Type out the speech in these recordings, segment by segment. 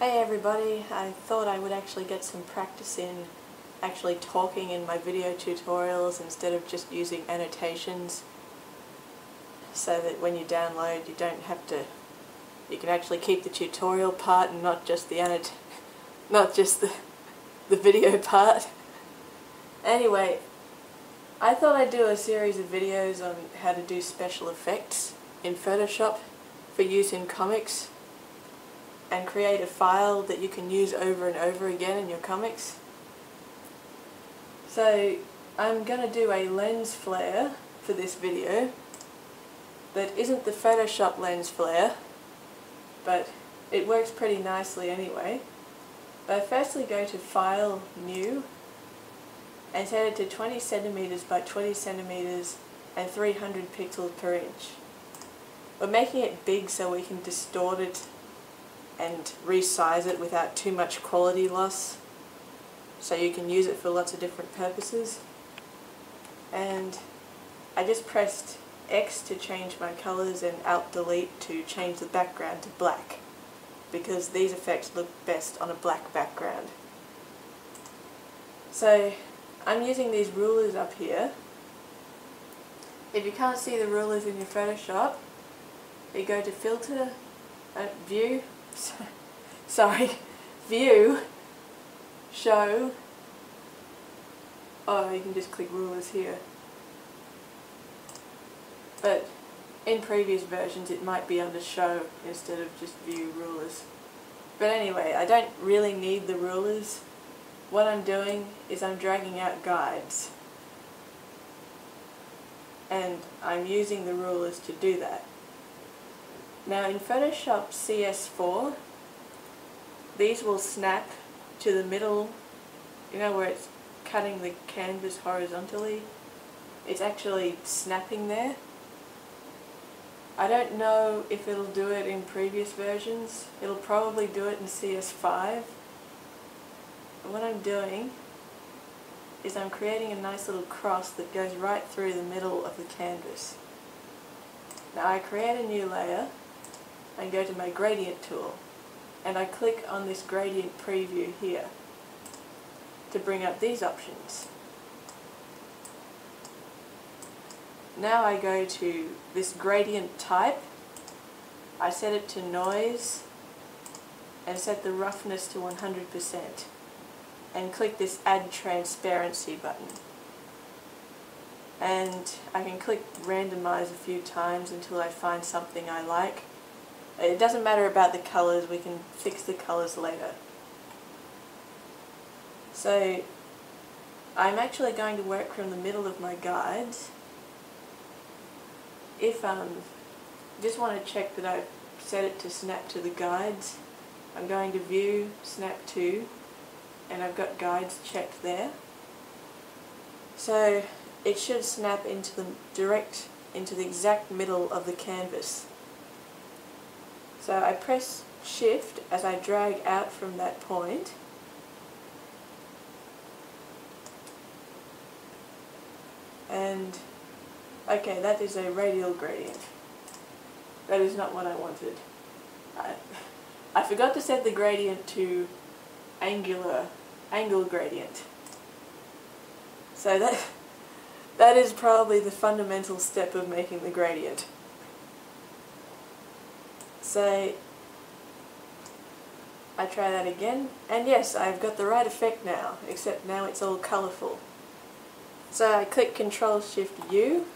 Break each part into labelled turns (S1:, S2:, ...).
S1: Hey everybody, I thought I would actually get some practice in actually talking in my video tutorials instead of just using annotations so that when you download you don't have to you can actually keep the tutorial part and not just the annot not just the the video part. Anyway, I thought I'd do a series of videos on how to do special effects in Photoshop for use in comics and create a file that you can use over and over again in your comics. So I'm going to do a lens flare for this video that isn't the Photoshop lens flare but it works pretty nicely anyway. But I firstly go to File, New and set it to 20 centimeters by 20 centimeters and 300 pixels per inch. We're making it big so we can distort it and resize it without too much quality loss so you can use it for lots of different purposes and I just pressed X to change my colors and Alt Delete to change the background to black because these effects look best on a black background. So I'm using these rulers up here. If you can't see the rulers in your Photoshop, you go to Filter, uh, View, sorry, view, show, oh you can just click rulers here. But in previous versions it might be under show instead of just view rulers. But anyway, I don't really need the rulers. What I'm doing is I'm dragging out guides. And I'm using the rulers to do that. Now in Photoshop CS4, these will snap to the middle, you know where it's cutting the canvas horizontally? It's actually snapping there. I don't know if it'll do it in previous versions. It'll probably do it in CS5. But what I'm doing is I'm creating a nice little cross that goes right through the middle of the canvas. Now I create a new layer and go to my gradient tool. And I click on this gradient preview here to bring up these options. Now I go to this gradient type, I set it to noise and set the roughness to 100% and click this add transparency button. And I can click randomize a few times until I find something I like it doesn't matter about the colours, we can fix the colours later. So I'm actually going to work from the middle of my guides. If um, just want to check that I've set it to snap to the guides, I'm going to view snap to and I've got guides checked there. So it should snap into the direct into the exact middle of the canvas. So I press shift as I drag out from that point. And okay that is a radial gradient. That is not what I wanted. I, I forgot to set the gradient to angular angle gradient. So that that is probably the fundamental step of making the gradient so I try that again, and yes, I've got the right effect now, except now it's all colourful. So I click Control Shift U,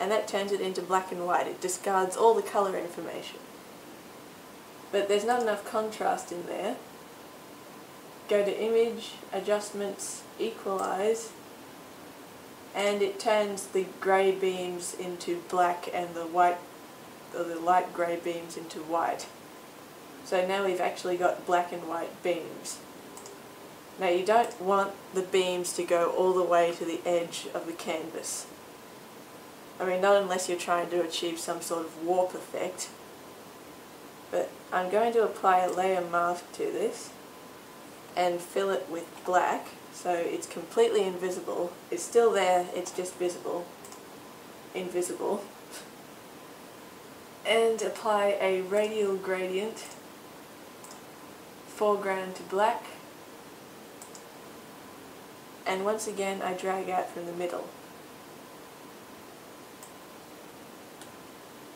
S1: and that turns it into black and white. It discards all the colour information. But there's not enough contrast in there. Go to Image, Adjustments, Equalize, and it turns the grey beams into black and the white the light grey beams into white. So now we've actually got black and white beams. Now you don't want the beams to go all the way to the edge of the canvas. I mean not unless you're trying to achieve some sort of warp effect. But I'm going to apply a layer mask to this and fill it with black so it's completely invisible. It's still there, it's just visible. Invisible and apply a radial gradient foreground to black and once again I drag out from the middle.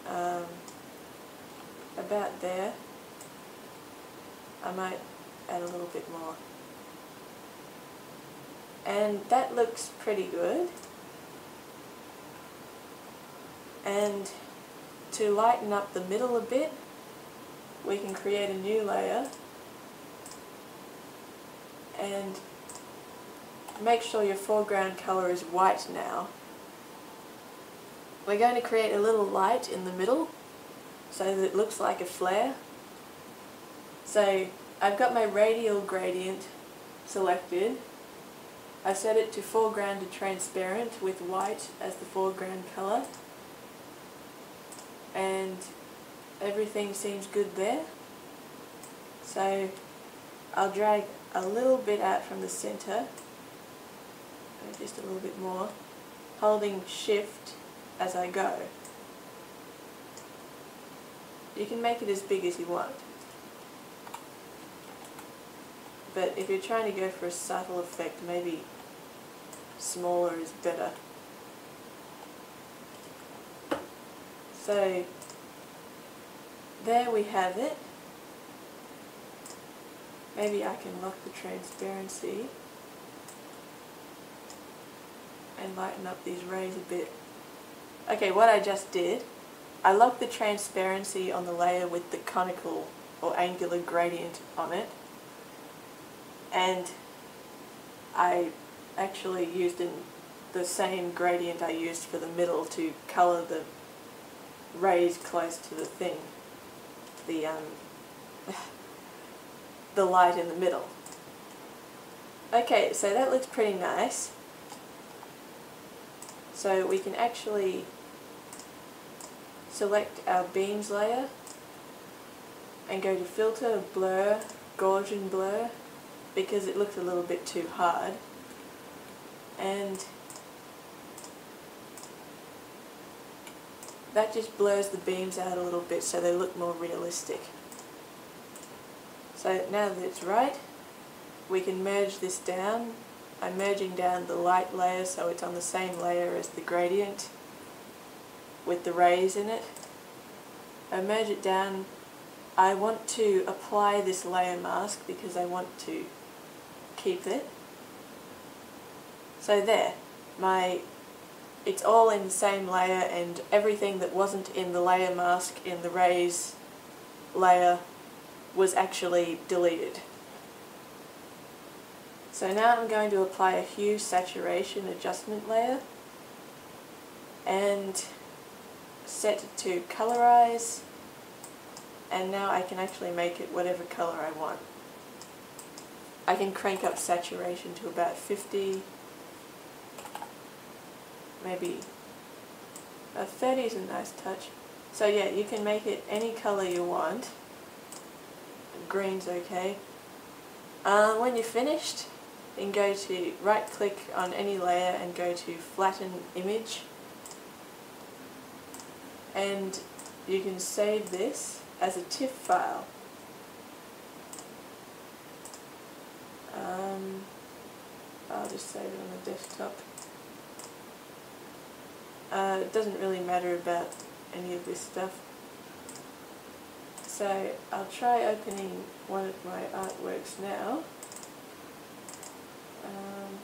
S1: Um, about there I might add a little bit more and that looks pretty good and to lighten up the middle a bit we can create a new layer and make sure your foreground color is white now. We're going to create a little light in the middle so that it looks like a flare. So I've got my radial gradient selected. I set it to foreground to transparent with white as the foreground color and everything seems good there. So I'll drag a little bit out from the center, just a little bit more, holding shift as I go. You can make it as big as you want. But if you're trying to go for a subtle effect, maybe smaller is better. So there we have it. Maybe I can lock the transparency and lighten up these rays a bit. Okay, what I just did, I locked the transparency on the layer with the conical or angular gradient on it and I actually used in the same gradient I used for the middle to colour the rays close to the thing, the um, the light in the middle. Okay, so that looks pretty nice. So we can actually select our beams layer and go to filter, blur, Gaussian blur because it looks a little bit too hard and That just blurs the beams out a little bit so they look more realistic. So now that it's right, we can merge this down. I'm merging down the light layer so it's on the same layer as the gradient with the rays in it. I merge it down. I want to apply this layer mask because I want to keep it. So there, my it's all in the same layer and everything that wasn't in the layer mask in the rays layer was actually deleted. So now I'm going to apply a hue saturation adjustment layer and set it to colorize and now I can actually make it whatever color I want. I can crank up saturation to about 50 maybe a 30 is a nice touch. So yeah, you can make it any color you want. Green's okay. Uh, when you're finished, you can go to right click on any layer and go to flatten image and you can save this as a TIFF file. Um, I'll just save it on the desktop. Uh, it doesn't really matter about any of this stuff. So I'll try opening one of my artworks now. Um,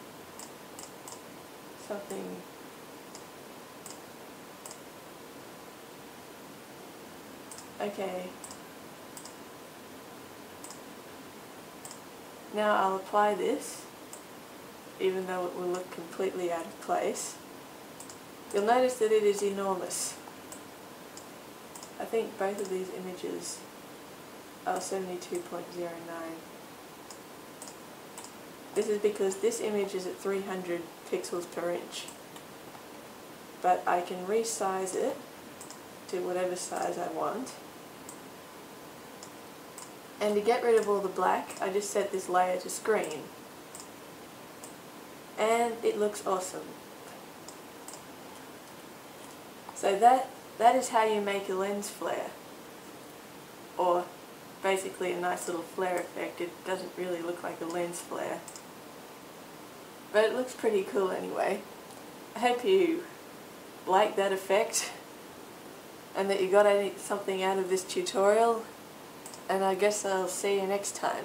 S1: something Okay. Now I'll apply this, even though it will look completely out of place. You'll notice that it is enormous. I think both of these images are 72.09. This is because this image is at 300 pixels per inch. But I can resize it to whatever size I want. And to get rid of all the black, I just set this layer to screen. And it looks awesome. So that that is how you make a lens flare or basically a nice little flare effect. It doesn't really look like a lens flare. But it looks pretty cool anyway. I hope you like that effect and that you got any, something out of this tutorial and I guess I'll see you next time.